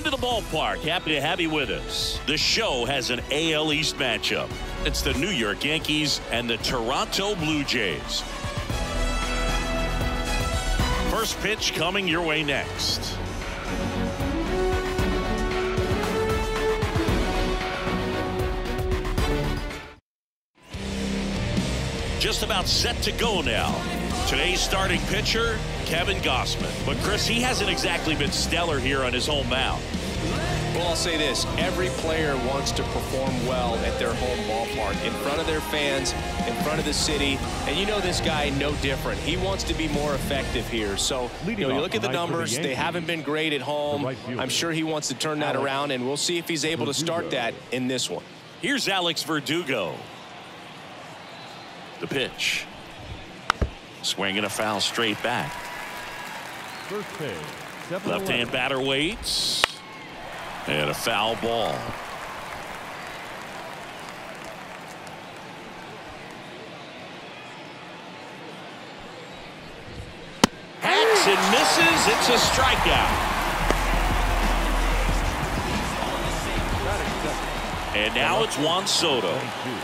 into the ballpark. Happy to have you with us. The show has an AL East matchup. It's the New York Yankees and the Toronto Blue Jays. First pitch coming your way next. Just about set to go now. Today's starting pitcher, Kevin Gausman. But Chris, he hasn't exactly been stellar here on his home mound. Well, I'll say this. Every player wants to perform well at their home ballpark, in front of their fans, in front of the city. And you know this guy no different. He wants to be more effective here. So, you, know, you look at the numbers. The they haven't been great at home. Right I'm sure he wants to turn that around, and we'll see if he's able to start that in this one. Here's Alex Verdugo. The pitch. Swinging a foul straight back. First pitch. Left hand batter waits. And a foul ball. Hacks and misses. It's a strikeout. And now it's Juan Soto.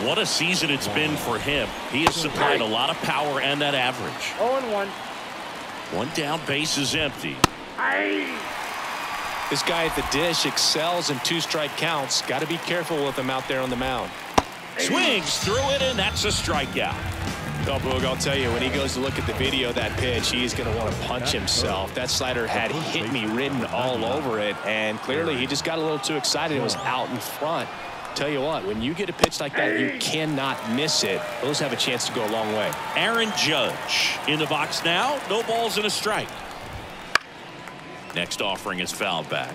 What a season it's been for him. He has supplied a lot of power and that average. 0 1. One down, base is empty. This guy at the dish excels in two strike counts. Got to be careful with him out there on the mound. Swings through it, and that's a strikeout. Oh, Boog, I'll tell you, when he goes to look at the video of that pitch, he's going to want to punch himself. That slider had hit me written all over it, and clearly he just got a little too excited and was out in front. Tell you what, when you get a pitch like that, you cannot miss it. Those have a chance to go a long way. Aaron Judge in the box now. No balls and a strike. Next offering is fouled back.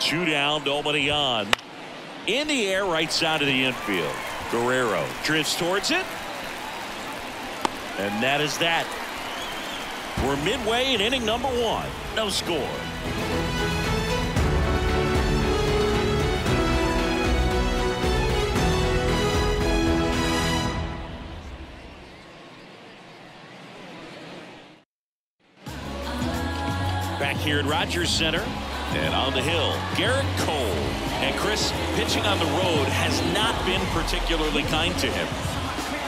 Two down, nobody on. In the air, right side of the infield. Guerrero drifts towards it. And that is that. We're midway in inning number one. No score. Here at Rogers Center and on the hill, Gerrit Cole. And Chris, pitching on the road has not been particularly kind to him.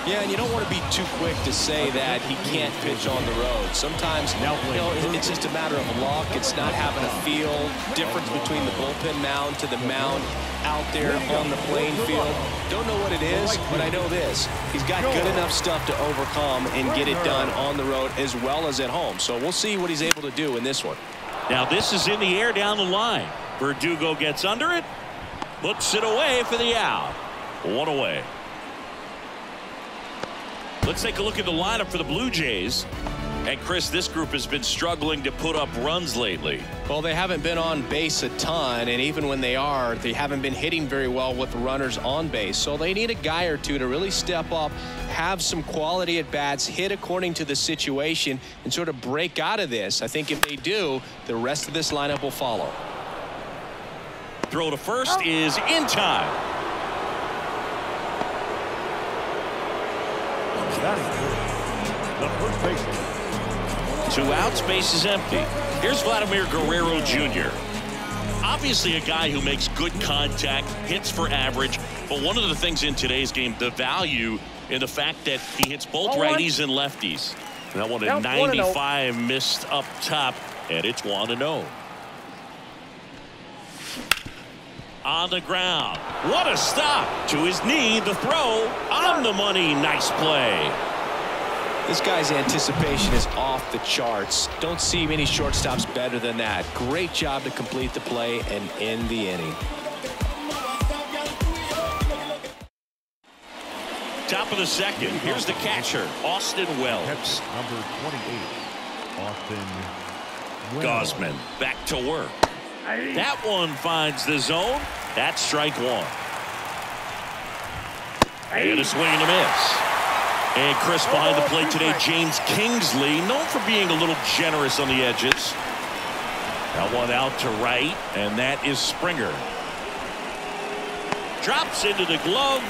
Yeah, and you don't want to be too quick to say that he can't pitch on the road. Sometimes, you know, it's just a matter of luck. It's not having a feel. Difference between the bullpen mound to the mound out there on the playing field. Don't know what it is, but I know this. He's got good enough stuff to overcome and get it done on the road as well as at home. So we'll see what he's able to do in this one. Now this is in the air down the line. Verdugo gets under it. Looks it away for the out. One away. Let's take a look at the lineup for the Blue Jays. And Chris, this group has been struggling to put up runs lately. Well, they haven't been on base a ton, and even when they are, they haven't been hitting very well with runners on base. So they need a guy or two to really step up, have some quality at bats, hit according to the situation, and sort of break out of this. I think if they do, the rest of this lineup will follow. Throw to first is in time. Two outs, base is empty. Here's Vladimir Guerrero Jr. Obviously a guy who makes good contact, hits for average, but one of the things in today's game, the value in the fact that he hits both righties and lefties. That one at 95 missed up top, and it's 1 to 0. On the ground. What a stop. To his knee, the throw on the money. Nice play. This guy's anticipation is off the charts. Don't see many shortstops better than that. Great job to complete the play and end the inning. Top of the second. Here's the catcher, Austin Wells. Number 28, Austin Wells. Gausman back to work. That one finds the zone. That's strike one. And a swing and a miss. And Chris behind the plate today, James Kingsley, known for being a little generous on the edges. That one out to right, and that is Springer. Drops into the glove,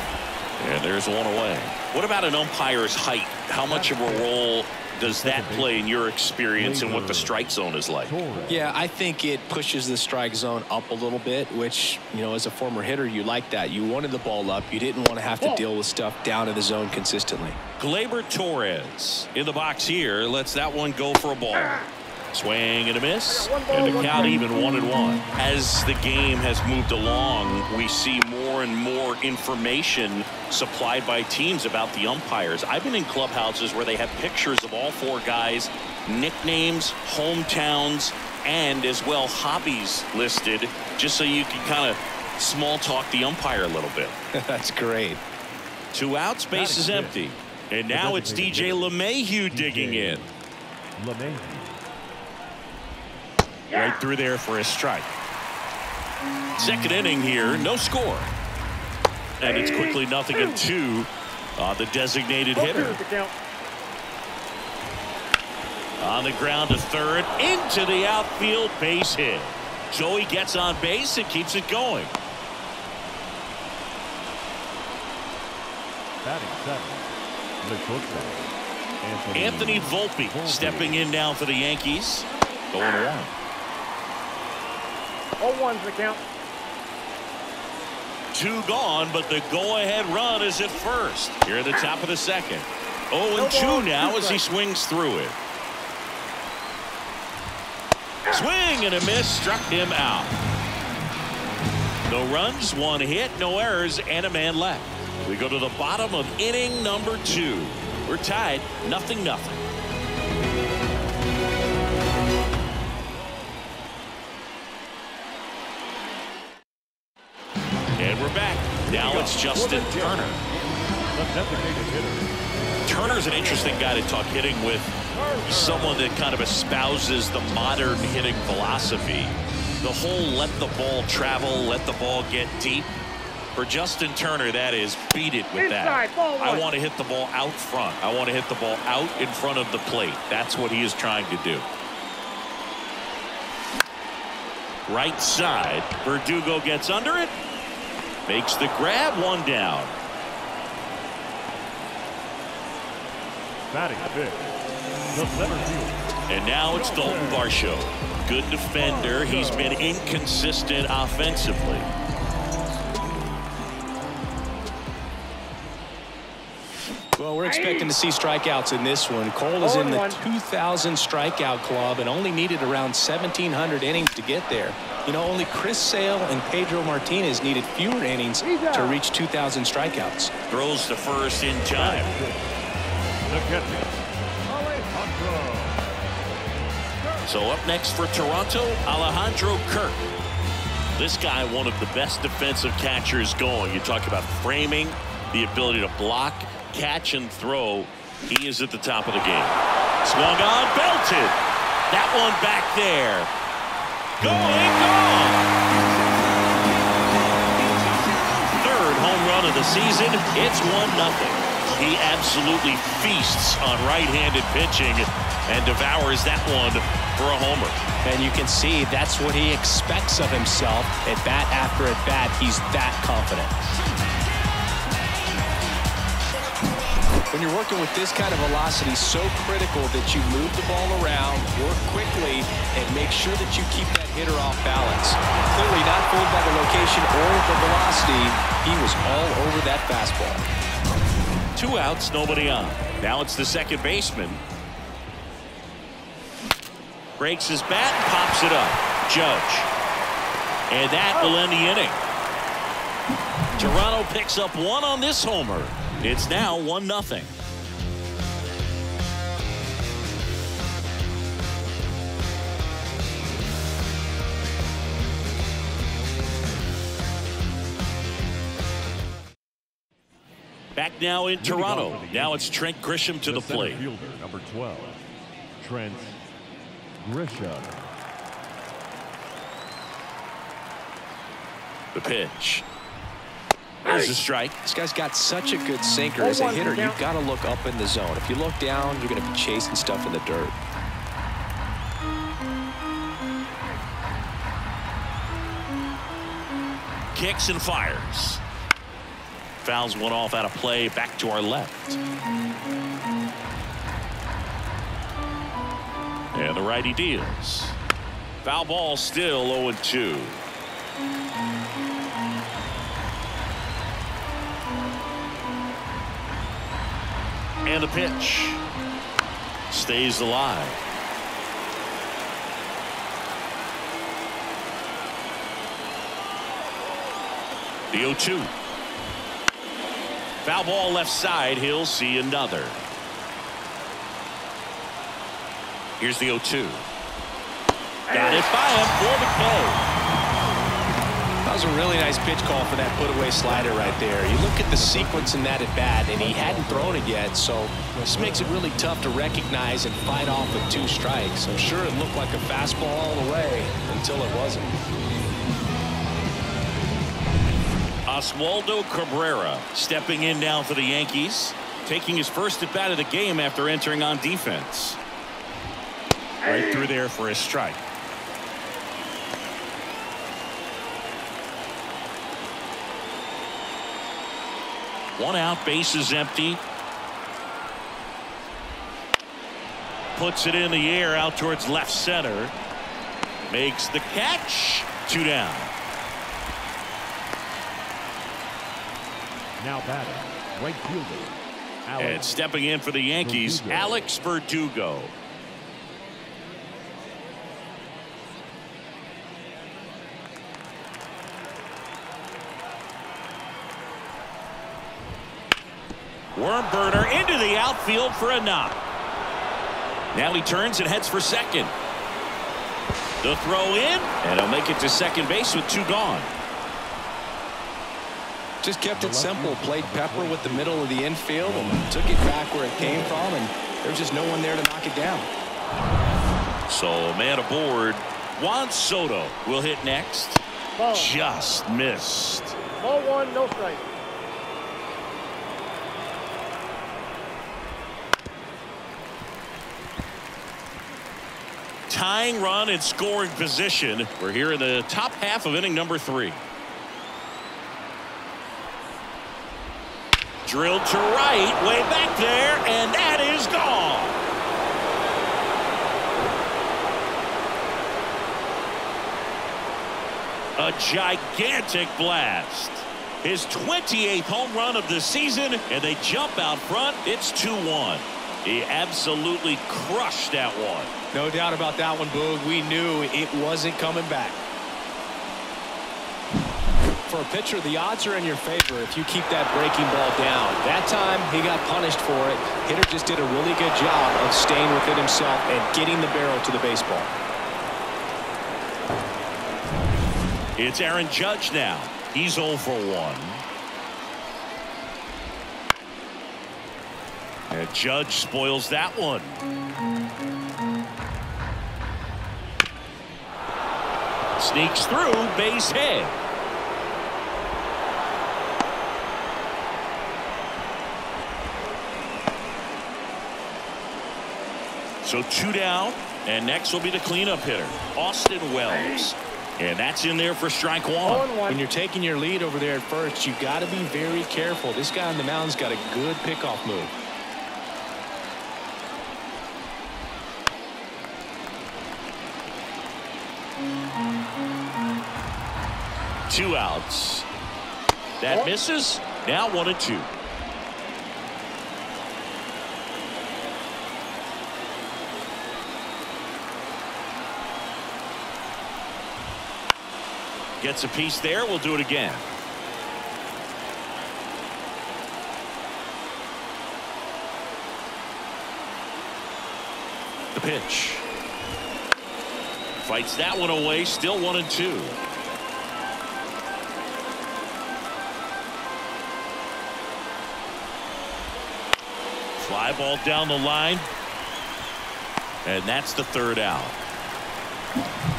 and there's one away. What about an umpire's height? How much of a role does that play in your experience and what the strike zone is like? Yeah, I think it pushes the strike zone up a little bit, which, you know, as a former hitter, you like that. You wanted the ball up. You didn't want to have to deal with stuff down in the zone consistently. Gleyber Torres in the box here lets that one go for a ball. Swing and a miss, and the count even one and one. As the game has moved along, we see more and more information supplied by teams about the umpires. I've been in clubhouses where they have pictures of all four guys, nicknames, hometowns, and as well hobbies listed, just so you can kind of small talk the umpire a little bit. That's great. Two outs, base is empty. And now it's DJ LeMahieu digging in. LeMahieu. Right through there for a strike. Second inning here, no score. And it's quickly nothing and two on the designated hitter. On the ground to third, into the outfield, base hit. Joey gets on base and keeps it going. Batting seven. The. Anthony Volpe stepping in now for the Yankees. Going one. 0-1's the count. Two gone, but the go-ahead run is at first. Here at the top of the second. 0 and 2 now as he swings through it. Swing and a miss struck him out. No runs, one hit, no errors, and a man left. We go to the bottom of inning number two. We're tied, nothing, nothing. It's Justin Turner. Turner's an interesting guy to talk hitting with. Someone that kind of espouses the modern hitting philosophy. The whole let the ball travel, let the ball get deep. For Justin Turner, that is beat it with that. Inside, one. I want to hit the ball out front. I want to hit the ball out in front of the plate. That's what he is trying to do. Right side. Verdugo gets under it. Makes the grab. One down. Batting fifth. The center fielder. And now it's Dalton Varsho. Good defender. He's been inconsistent offensively. Well, we're expecting to see strikeouts in this one. Cole is in the 0-1. 2,000 strikeout club and only needed around 1,700 innings to get there. You know, only Chris Sale and Pedro Martinez needed fewer innings to reach 2,000 strikeouts. Throws to first in time. The catcher. Alejandro. So up next for Toronto, Alejandro Kirk. This guy, one of the best defensive catchers going. You talk about framing, the ability to block, catch, and throw. He is at the top of the game. Swung on, belted. That one back there. Going, gone. Third home run of the season. It's 1 nothing. He absolutely feasts on right-handed pitching and devours that one for a homer. And you can see that's what he expects of himself at bat after at bat. He's that confident. When you're working with this kind of velocity, so critical that you move the ball around, work quickly, and make sure that you keep that hitter off balance. Clearly not fooled by the location or the velocity. He was all over that fastball. Two outs, nobody on. Now it's the second baseman. Breaks his bat and pops it up. Judge. And that will end the inning. Toronto picks up one on this homer. It's now 1 nothing. Back now in Toronto. Now it's Trent Grisham to the plate. Fielder, number 12. Trent Grisham. The pitch. There's a strike. This guy's got such a good sinker as a hitter. You've got to look up in the zone. If you look down, you're going to be chasing stuff in the dirt. Kicks and fires. Fouls one off out of play back to our left. And the righty deals. Foul ball still 0 And the pitch stays alive. The 0 2. Foul ball left side. He'll see another. Here's the 0 2. Got it by him for the K. Was a really nice pitch call for that put away slider right there. You look at the sequence in that at bat, and he hadn't thrown it yet, so this makes it really tough to recognize and fight off with two strikes. I'm sure it looked like a fastball all the way until it wasn't. Oswaldo Cabrera stepping in now for the Yankees, taking his first at bat of the game after entering on defense. Right through there for a strike. One out, base is empty. Puts it in the air out towards left center. Makes the catch. Two down. Now batting, right fielder. And stepping in for the Yankees, Verdugo. Alex Verdugo. Worm burner into the outfield for a knock. Now he turns and heads for second. The throw in, and he'll make it to second base with two gone. Just kept it simple. Played Pepper with the middle of the infield and took it back where it came from, and there was just no one there to knock it down. So man aboard. Juan Soto will hit next. Ball. Just missed. Ball one, no strike. Tying run and scoring position. We're here in the top half of inning number three. Drilled to right, way back there, and that is gone. A gigantic blast. His 28th home run of the season, and they jump out front. It's 2-1. He absolutely crushed that one. No doubt about that one, Boog. We knew it wasn't coming back. For a pitcher, the odds are in your favor if you keep that breaking ball down. That time, he got punished for it. Hitter just did a really good job of staying within himself and getting the barrel to the baseball. It's Aaron Judge now. He's 0 for 1. And Judge spoils that one. Sneaks through base hit. So two down, and next will be the cleanup hitter, Austin Wells. And that's in there for strike one. one. When you're taking your lead over there at first, you've got to be very careful. This guy on the mound's got a good pickoff move. Two outs. That misses. Now one and two. Gets a piece there. We'll do it again. The pitch. Fights that one away. Still one and two. Fly ball down the line. And that's the third out.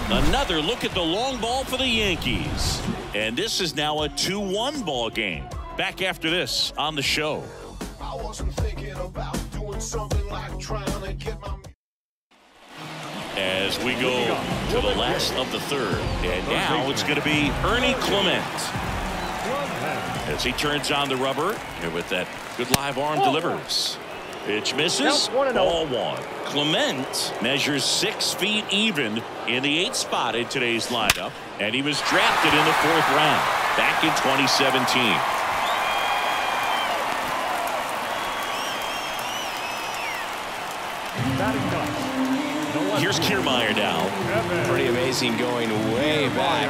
Another look at the long ball for the Yankees. And this is now a 2-1 ball game. Back after this on the show. I wasn't thinking about doing something like trying to get my As we go to the last of the third. And now it's going to be Ernie Clement. As he turns on the rubber and with that good live arm delivers. Pitch misses. Count one oh. Ball one. Clement measures six feet even in the eighth spot in today's lineup, and he was drafted in the fourth round back in 2017. Batting touch. No left Here's field. Kiermaier now. Pretty amazing going way back.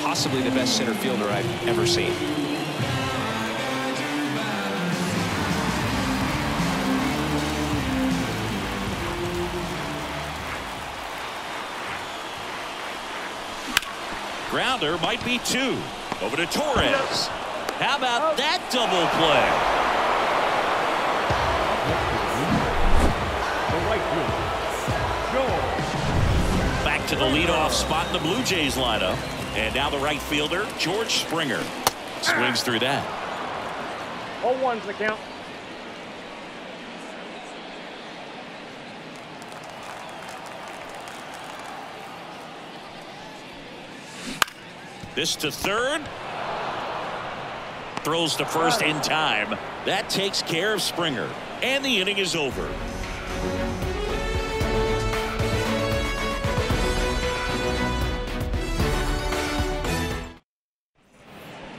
Possibly the best center fielder I've ever seen. Grounder might be two. Over to Torres. How about oh. that double play? The right fielder. George. Back to the leadoff spot in the Blue Jays lineup. And now the right fielder, George Springer. Swings through that. Oh, one's the count. This to third. Throws to first in time. That takes care of Springer. And the inning is over.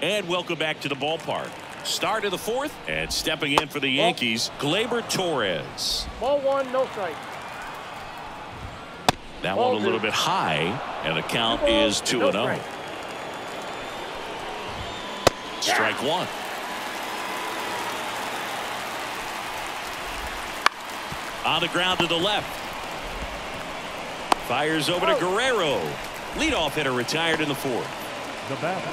And welcome back to the ballpark. Start of the fourth and stepping in for the Yankees, Gleyber Torres. Ball one, no strike. That Ball one a little two. bit high, and the count is 2 no 0. Strike. One. On the ground to the left. Fires over to Oh. Guerrero. Leadoff hitter retired in the fourth. The batter.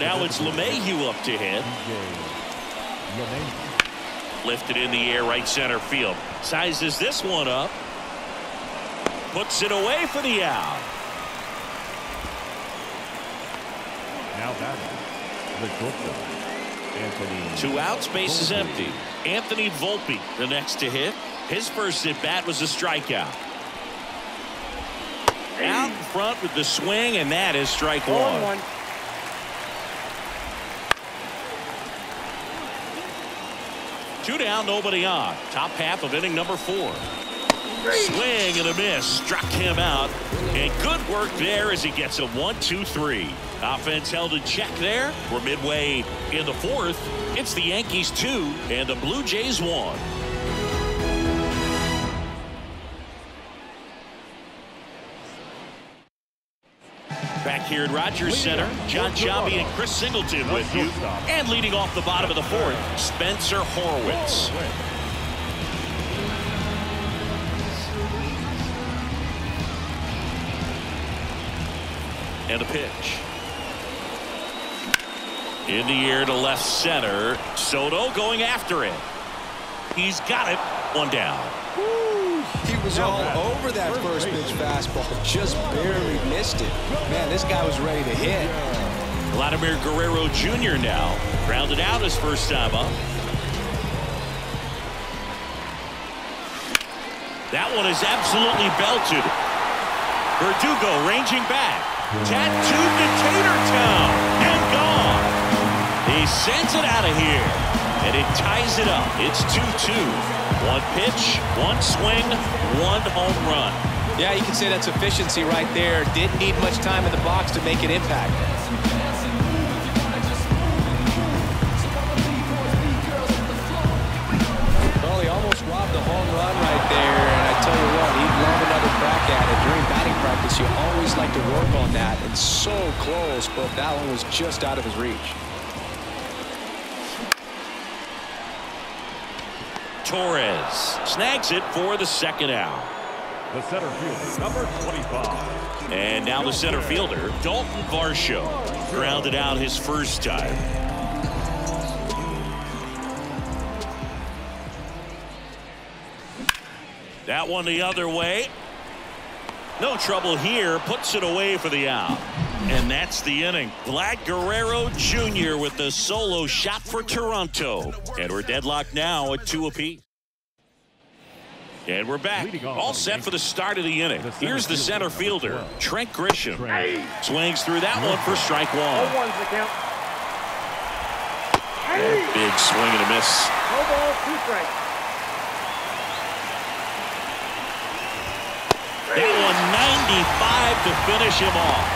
Now it's LeMahieu up to hit. Lifted in the air right center field. Sizes this one up. Puts it away for the out. Now batting. The shortstop. Anthony. Two outs, base is empty. Anthony Volpe, the next to hit. His first at bat was a strikeout. Out in front with the swing, and that is strike Ball one. and one. Two down, nobody on. Top half of inning number four. Swing and a miss. Struck him out. And good work there as he gets a one, two, three. Offense held in check there. We're midway in the fourth. It's the Yankees two and the Blue Jays one. Back here at Rogers Center, Jon Sciambi and Chris Singleton with you. And leading off the bottom of the fourth, Spencer Horwitz. And a pitch. In the air to left center. Soto going after it. He's got it. One down. He was all over that first pitch fastball. Just barely missed it. Man, this guy was ready to hit. Vladimir Guerrero Jr. now. Grounded out his first time up. That one is absolutely belted. Verdugo ranging back. Tattooed to Tater Town. He sends it out of here. And it ties it up. It's 2-2. One pitch, one swing, one home run. Yeah, you can say that's efficiency right there. Didn't need much time in the box to make an impact. Well, he almost robbed a home run right there, and I tell you what, he'd love another crack at it. During batting practice, you always like to work on that, and so close, but that one was just out of his reach. Torres snags it for the second out. The center fielder. Number 25. And now the center fielder, Dalton Varsho, grounded out his first time. That one the other way. No trouble here. Puts it away for the out. And that's the inning. Vlad Guerrero Jr. with the solo shot for Toronto. And we're deadlocked now at two apiece. And we're back. All set for the start of the inning. Here's the center fielder, Trent Grisham. Swings through that one for strike one. Big swing and a miss. No ball, two strikes. That one 95 to finish him off.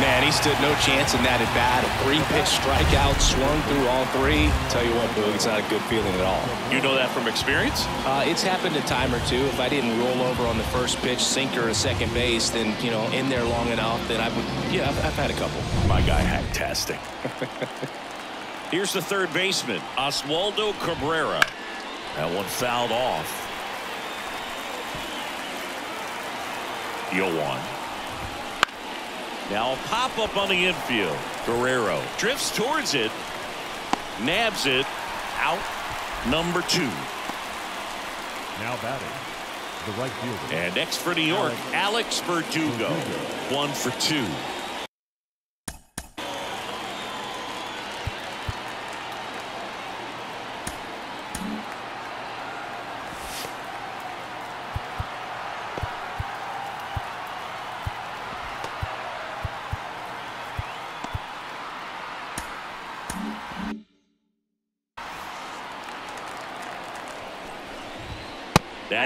Man, he stood no chance in that at bat. A three-pitch strikeout, swung through all three. Tell you what, Boog, it's not a good feeling at all. You know that from experience? Uh, it's happened a time or two. If I didn't roll over on the first pitch, sinker at second base, then, you know, in there long enough, then I would, yeah, I've, I've had a couple. My guy fantastic. Here's the third baseman, Oswaldo Cabrera. That one fouled off. Yoan. Now a pop up on the infield. Guerrero drifts towards it. Nabs it. Out number two. Now batting, the right fielder. And next for New York, Alex Verdugo. One for two.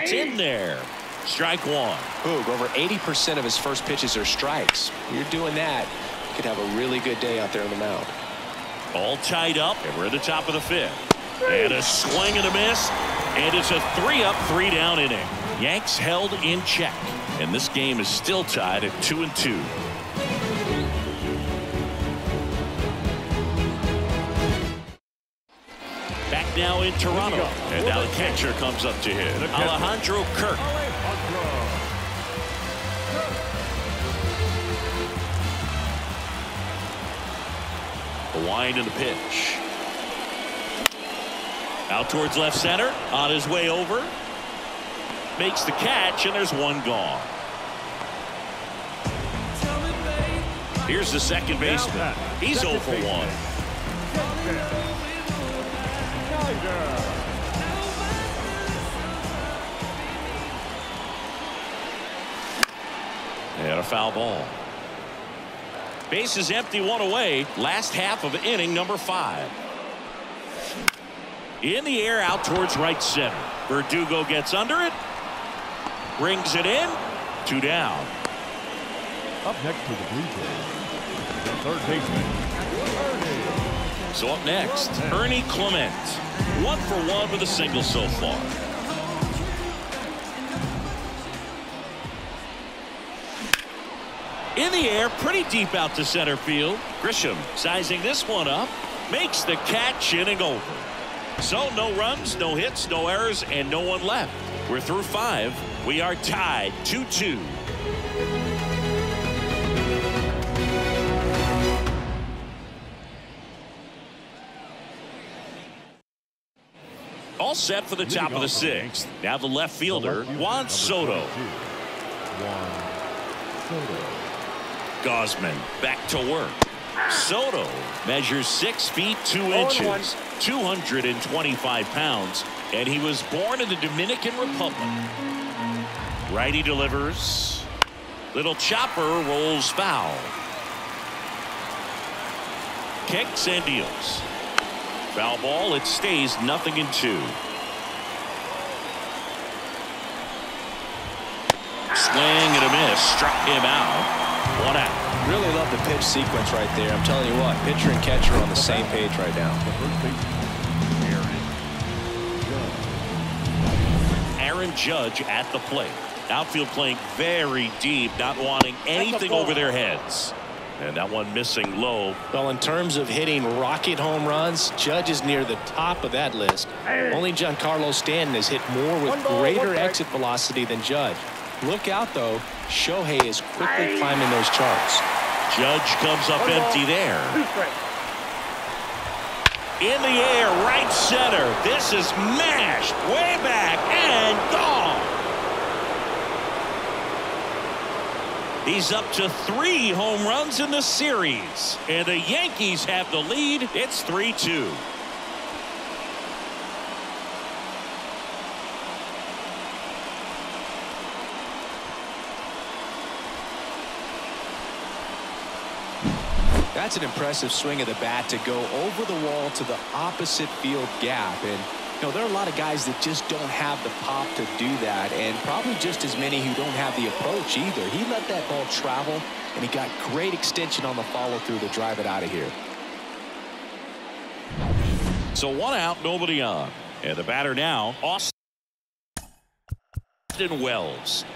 That's in there. Strike one. Boog, over 80% of his first pitches are strikes. You're doing that, you could have a really good day out there on the mound. All tied up, and we're at the top of the fifth. And a swing and a miss. And it's a three up, three down inning. Yanks held in check. And this game is still tied at two and two. In Toronto. And now the catcher comes up to hit. Alejandro Kirk. The wind and the pitch. Out towards left center. On his way over. Makes the catch, and there's one gone. Here's the second baseman. He's 0 for 1. And a foul ball. Base is empty, one away. Last half of inning number five. In the air, out towards right center. Verdugo gets under it. Brings it in. Two down. Up next to the Blue Jays, third baseman, So up next, Ernie Clement. One for one with a single so far. In the air, pretty deep out to center field. Grisham sizing this one up. Makes the catch, inning over. So no runs, no hits, no errors, and no one left. We're through five. We are tied 2-2. All set for the top of the sixth. Now the left fielder, Juan Soto. Juan Soto. Gausman back to work. Soto measures six feet two inches, 225 pounds, and he was born in the Dominican Republic. Righty delivers. Little chopper rolls foul. Kicks and deals. Foul ball. It stays nothing in two. Swing and a miss. Struck him out. One out. Really love the pitch sequence right there. I'm telling you what, pitcher and catcher are on the same page right now. The first baseman, Aaron Aaron Judge. Judge at the plate. Outfield playing very deep, not wanting anything over their heads. And that one missing low. Well, in terms of hitting rocket home runs, Judge is near the top of that list. Only Giancarlo Stanton has hit more with ball, greater exit velocity than Judge. Look out, though. Shohei is quickly climbing those charts. Judge comes up One ball, empty there. In the air, right center. This is mashed way back and gone. He's up to three home runs in the series. And the Yankees have the lead. It's 3-2. That's an impressive swing of the bat to go over the wall to the opposite field gap. And You know, there are a lot of guys that just don't have the pop to do that, and probably just as many who don't have the approach either. He let that ball travel, and he got great extension on the follow-through to drive it out of here. So one out, nobody on. And the batter now, Austin Wells.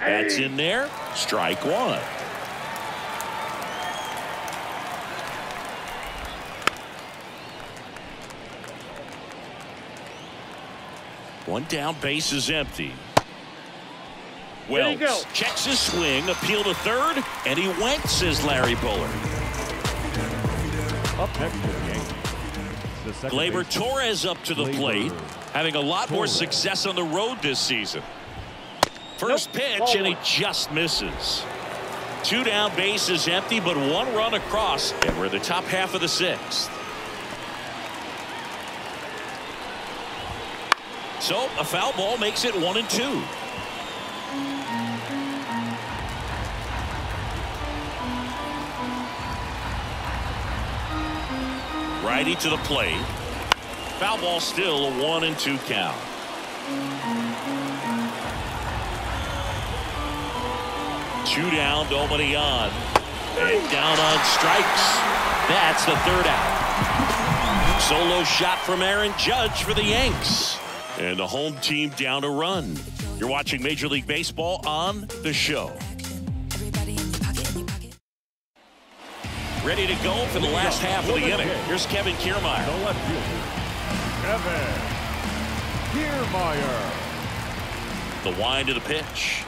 That's in there. Strike one. One down, base is empty. There you go. Wells checks his swing, appeal to third, and he went, says Larry Bullard. Up next for the Yankees. The second Gleyber baseman, Torres up to the plate, having a lot more success on the road this season. First Nope. pitch, and he just misses. Two down, base is empty, but one run across, and we're in the top half of the sixth. So a foul ball makes it one and two. Righty to the plate. Foul ball still a one and two count. Two down, nobody on. And down on strikes. That's the third out. Solo shot from Aaron Judge for the Yanks. And the home team down a run. You're watching Major League Baseball on the show. Everybody in your pocket, in your pocket. Ready to go for the last half of the inning. Here's Kevin Kiermaier. The left fielder, Kevin Kiermaier. The wind of the pitch.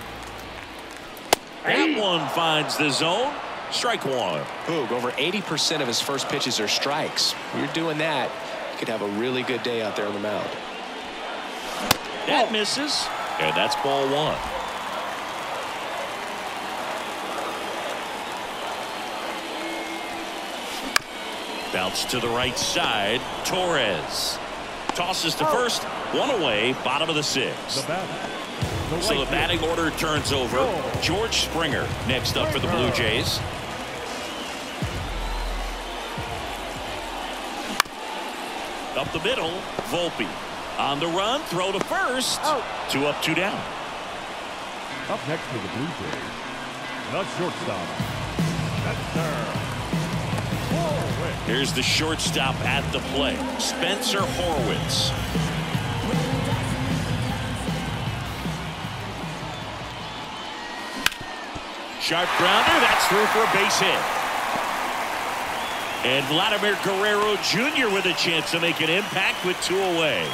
That one finds the zone. Strike one. Boog, over 80% of his first pitches are strikes. You're doing that, you could have a really good day out there on the mound. That misses. And that's ball one. Bounce to the right side. Torres tosses to oh. first. One away. Bottom of the The sixth. batter. The So the batting order turns over. George. George Springer next up for the Blue Jays. Up the middle, Volpe. On the run, throw to first. Two up, two down. Up next for the Blue Jays. The shortstop. Spencer. Horwitz. Here's the shortstop at the play, Spencer Horwitz. Sharp grounder, that's through for a base hit. And Vladimir Guerrero Jr. with a chance to make an impact with two away.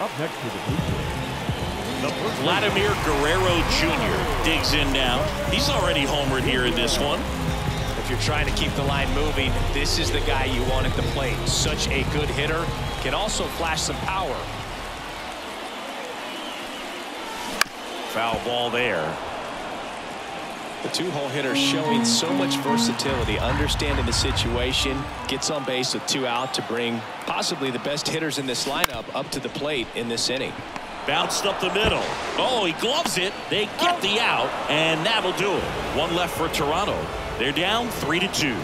Up next for the Blue Jays. Vladimir Guerrero Jr. digs in now. He's already homered here in this one. If you're trying to keep the line moving, this is the guy you want at the plate. Such a good hitter. Can also flash some power. Foul ball there. The two-hole hitter showing so much versatility, understanding the situation, gets on base with two out to bring possibly the best hitters in this lineup up to the plate in this inning. Bounced up the middle. Oh, he gloves it. They get the out, and that'll do it. One left for Toronto. They're down three to two.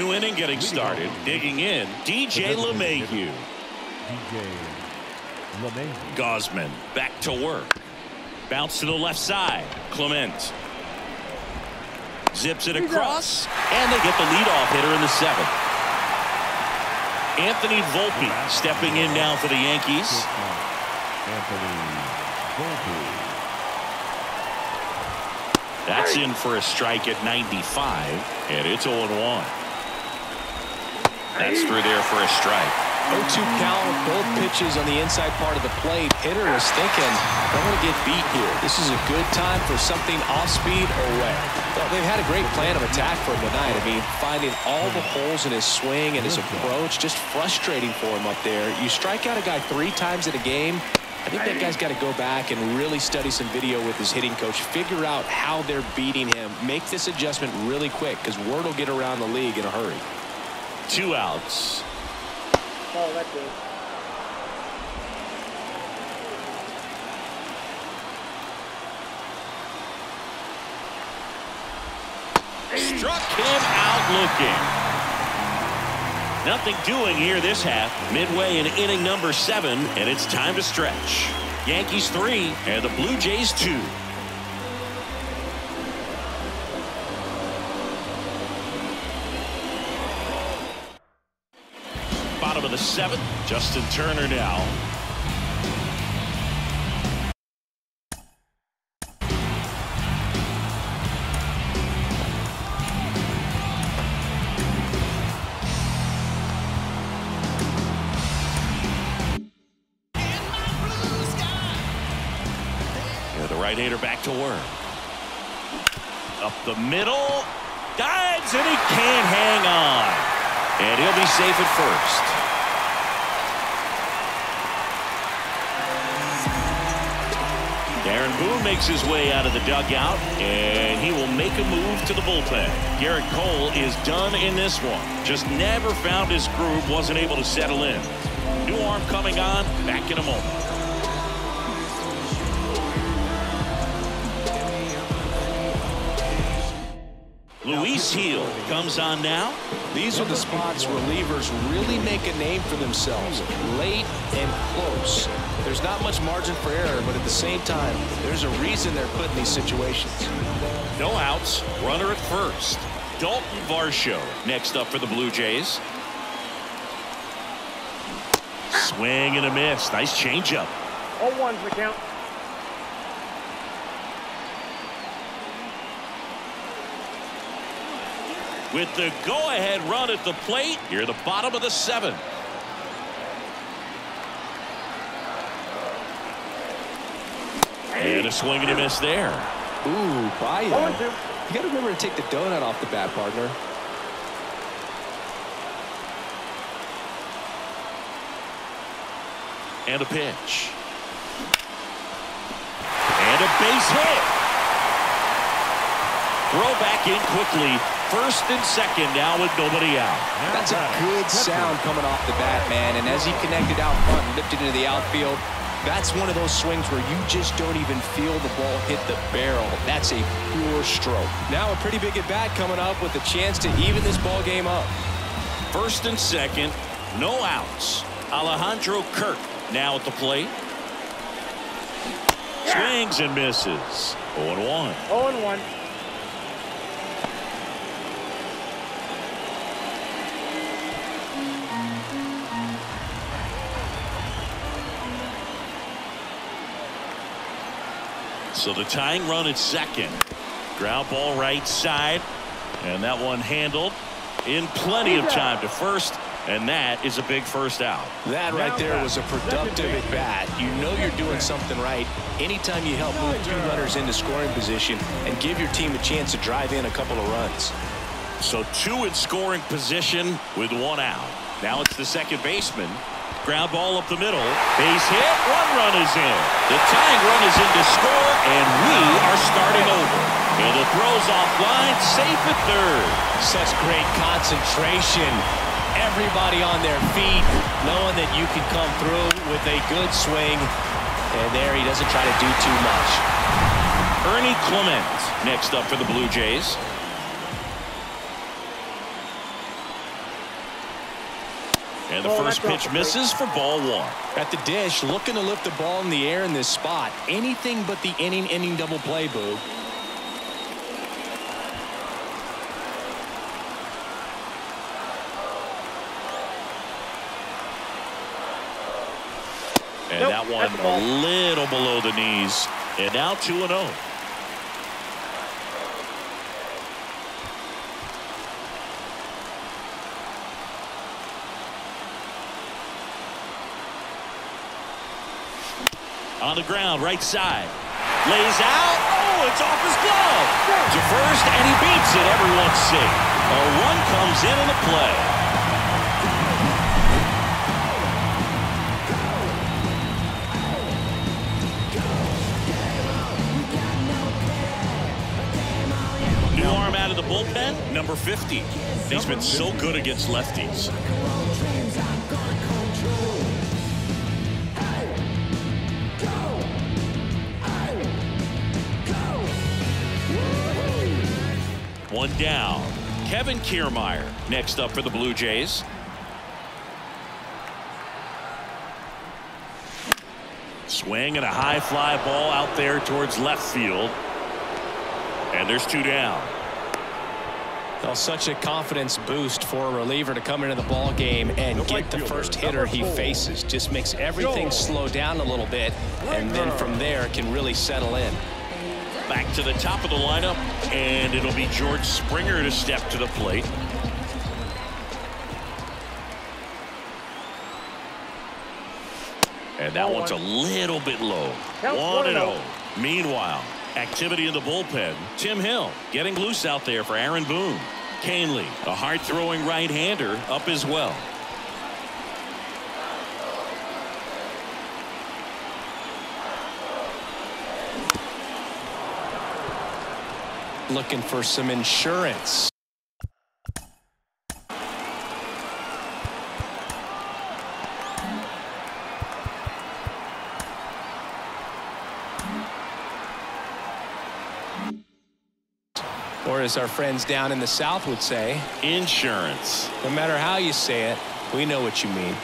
New inning getting started. Digging in, DJ LeMahieu. DJ LeMay. Gausman back to work. Bounce to the left side. Clement. Zips it across. And they get the leadoff hitter in the seventh. Anthony Volpe stepping in now for the Yankees. Anthony Volpe. That's in for a strike at 95. And it's 0-1. That's through there for a strike. 0-2 count, both pitches on the inside part of the plate. Hitter is thinking, I want to get beat here. This is a good time for something off speed or away. Well, they've had a great plan of attack for him tonight. I mean, finding all the holes in his swing and his approach, just frustrating for him up there. You strike out a guy three times in a game, I think that guy's got to go back and really study some video with his hitting coach, figure out how they're beating him, make this adjustment really quick because word will get around the league in a hurry. Two outs. Oh, that's it. Struck him out looking. Nothing doing here this half. Midway in inning number seven, and it's time to stretch. Yankees three, and the Blue Jays two. Seventh, Justin Turner now. Yeah, the right-hander back to work. Up the middle. Dives, and he can't hang on. And he'll be safe at first. Makes his way out of the dugout, and he will make a move to the bullpen. Gerrit Cole is done in this one. Just never found his groove, wasn't able to settle in. New arm coming on, back in a moment. Luis Gil comes on now. These are the spots relievers really make a name for themselves. Late and close. There's not much margin for error, but at the same time, there's a reason they're put in these situations. No outs, runner at first. Dalton Varsho next up for the Blue Jays. Swing and a miss. Nice changeup. All ones the count. With the go-ahead run at the plate, you're the bottom of the seventh. And a swing and a miss there. Ooh, by All and ya. two. You got to remember to take the donut off the bat, partner. And a pitch. And a base hit. Throw back in quickly. First and second now with nobody out. That's a good sound coming off the bat, man. And as he connected out front and lifted into the outfield, that's one of those swings where you just don't even feel the ball hit the barrel. That's a pure stroke. Now a pretty big at bat coming up with a chance to even this ball game up. First and second, no outs. Alejandro Kirk now at the plate. Swings and misses. 0 1. 0 1. So the tying run at second. Ground ball right side. And that one handled in plenty of time to first. And that is a big first out. That right there was a productive at bat. You know you're doing something right anytime you help move two runners into scoring position and give your team a chance to drive in a couple of runs. So two in scoring position with one out. Now it's the second baseman. Ground ball up the middle. Base hit. One run is in. The tying run is in to score, and we are starting over. And the throws offline, safe at third. Such great concentration. Everybody on their feet, knowing that you can come through with a good swing. And there he doesn't try to do too much. Ernie Clement next up for the Blue Jays. And the Oh, first pitch misses for ball one. At the dish, looking to lift the ball in the air in this spot. Anything but the inning inning double play, Boo. And Nope, that one that's the ball. a little below the knees. And now 2 and oh. on the ground, right side. Lays out. Oh, it's off his glove. To first, and he beats it. Everyone safe. A run comes in on the play. New arm out of the bullpen, number 50. He's been so good against lefties. One down. Kevin Kiermaier next up for the Blue Jays. Swing and a high fly ball out there towards left field. And there's two down. Well, such a confidence boost for a reliever to come into the ball game and get the first hitter he faces. Just makes everything slow down a little bit, and then from there can really settle in. Back to the top of the lineup, and it'll be George Springer to step to the plate. And that one's a little bit low. 1 and 0. 0. Meanwhile, activity in the bullpen. Tim Hill getting loose out there for Aaron Boone. Kahnle, a hard throwing right hander, up as well. Looking for some insurance. Or as our friends down in the South would say, Insurance. no matter how you say it, we know what you mean.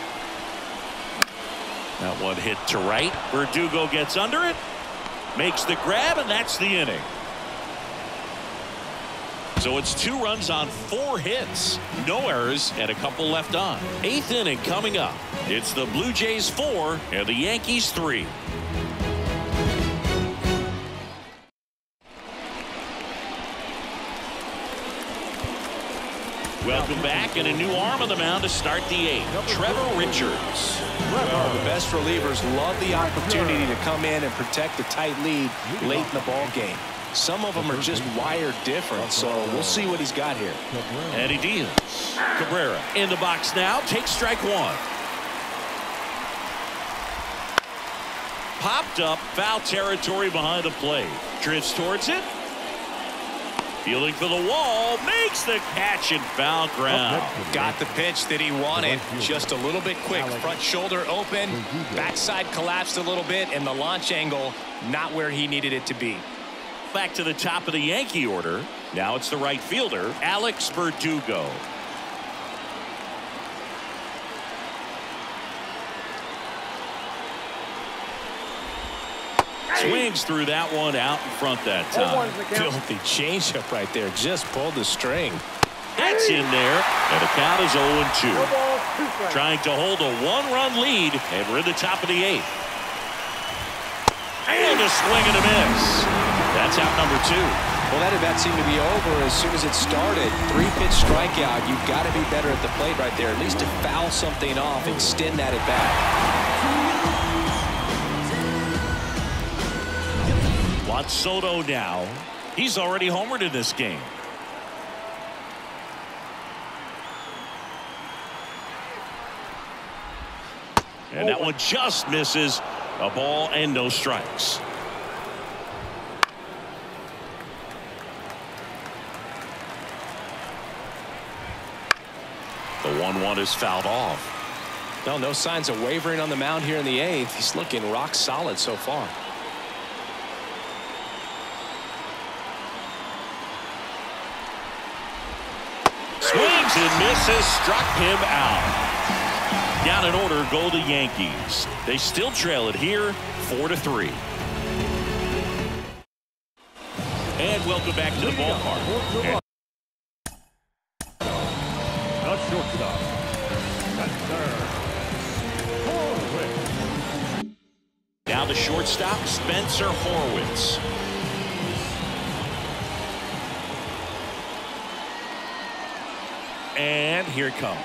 That one hit to right. Verdugo gets under it, makes the grab, and that's the inning. So it's two runs on four hits, no errors, and a couple left on. Eighth inning coming up. It's the Blue Jays four and the Yankees three. Welcome back, and a new arm on the mound to start the eighth. Trevor Richards. Well, the best relievers love the opportunity to come in and protect a tight lead late in the ball game. Some of them are just wired different, so we'll see what he's got here. Eddie Diaz. Cabrera in the box now. Takes strike one. Popped up. Foul territory behind the plate. Drifts towards it. Fielding for the wall. Makes the catch in foul ground. Got the pitch that he wanted. Just a little bit quick. Front shoulder open. Backside collapsed a little bit, and the launch angle not where he needed it to be. Back to the top of the Yankee order. Now it's the right fielder, Alex Verdugo. Swings through that one out in front that time. one's the count. Filthy changeup right there. Just pulled the string. That's in there, and the count is 0-2. Two. Trying to hold a one-run lead, and we're in the top of the eighth. And a swing and a miss. That's out number two. Well, that event seemed to be over as soon as it started. Three pitch strikeout. You've got to be better at the plate right there. At least to foul something off, extend that at bat. Juan Soto now. He's already homered in this game. And that oh. one just misses a ball and no strikes. The 1-1 is fouled off. No, no signs of wavering on the mound here in the eighth. He's looking rock solid so far. Swings and misses, struck him out. Down in order go the Yankees. They still trail it here, four to three. And welcome back to the ballpark. Spencer Horwitz. And here it comes.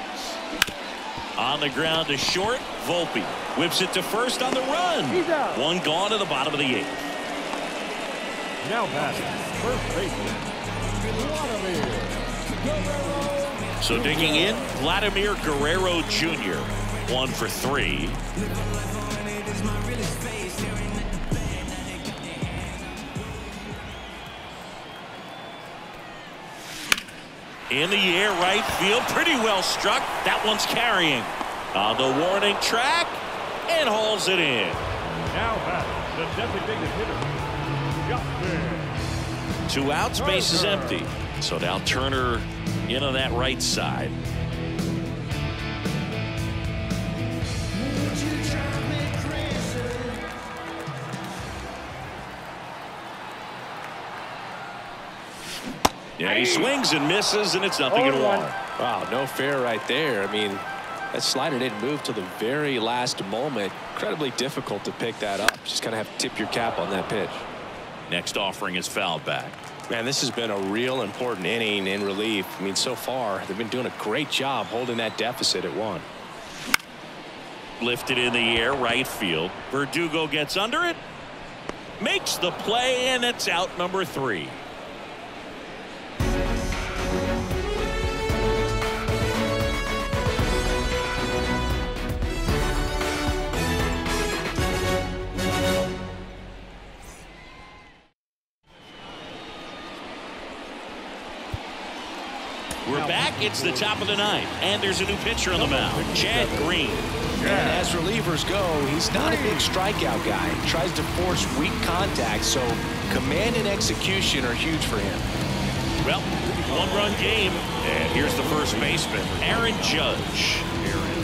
On the ground to short, Volpe whips it to first on the run. He's out. One gone to the bottom of the eighth. Now batting. First baseman. Vladimir. So digging in, Vladimir Guerrero Jr. One for three. In the air, right field, pretty well struck. That one's carrying on the warning track and hauls it in. Now the designated hitter, Justin. Two outs, base is empty. So now Turner in on that right side. Yeah, he swings and misses, and it's nothing in Oh, one. one. Wow, no fair right there. I mean, that slider didn't move till the very last moment. Incredibly difficult to pick that up. Just kind of have to tip your cap on that pitch. Next offering is fouled back. Man, this has been a real important inning in relief. I mean, so far, they've been doing a great job holding that deficit at one. Lifted in the air, right field. Verdugo gets under it, makes the play, and it's out number three. It's the top of the ninth, and there's a new pitcher on the mound, Chad Green. And as relievers go, he's not a big strikeout guy. He tries to force weak contact, so command and execution are huge for him. Well, one-run game, and here's the first baseman, Aaron Judge. Aaron.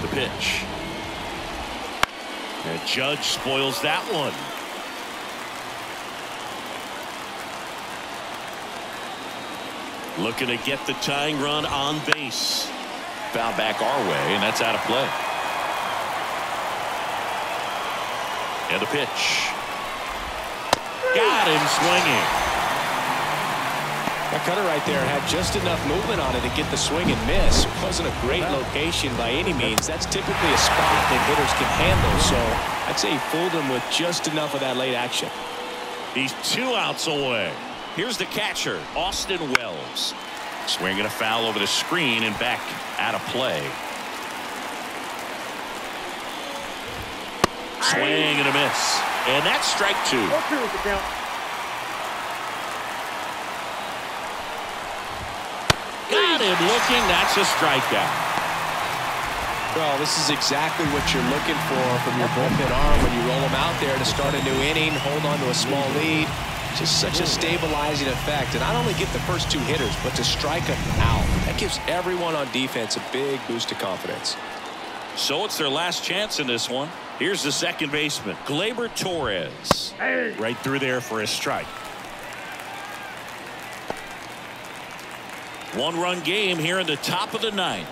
The pitch. And Judge spoils that one. Looking to get the tying run on base. Foul back our way, and that's out of play. And the pitch. Got him swinging. That cutter right there had just enough movement on it to get the swing and miss. Wasn't a great location by any means. That's typically a spot that hitters can handle, so I'd say he fooled him with just enough of that late action. He's two outs away. Here's the catcher, Austin Wells. Swinging a foul over the screen and back out of play. Swing and a miss. And that's strike two. Go two is the count. Got him looking. That's a strikeout. Well, this is exactly what you're looking for from your bullpen arm when you roll them out there to start a new inning, hold on to a small lead. Just such a stabilizing effect. And not only get the first two hitters, but to strike them out. That gives everyone on defense a big boost of confidence. So it's their last chance in this one. Here's the second baseman, Gleyber Torres. Right through there for a strike. One run game here in the top of the ninth.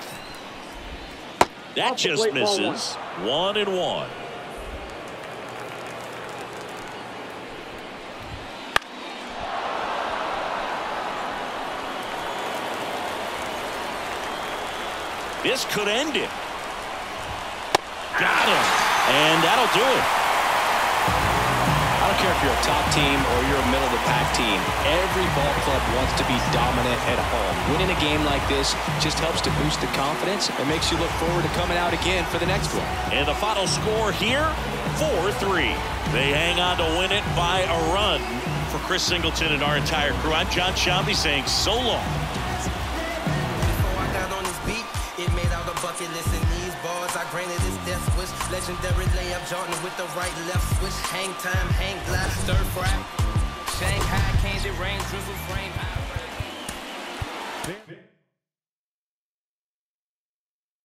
That just plate, ball one. misses. One and one. This could end it. Got him. And that'll do it. I don't care if you're a top team or you're a middle of the pack team. Every ball club wants to be dominant at home. Winning a game like this just helps to boost the confidence and makes you look forward to coming out again for the next one. And the final score here, 4-3. They hang on to win it by a run. For Chris Singleton and our entire crew, I'm Jon Sciambi saying so long. Legendary layup, Jordan with the right left switch. Hang time, hang glide, stir fry. Shanghai, Kansas, rain, drizzle, frame.